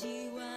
jiwa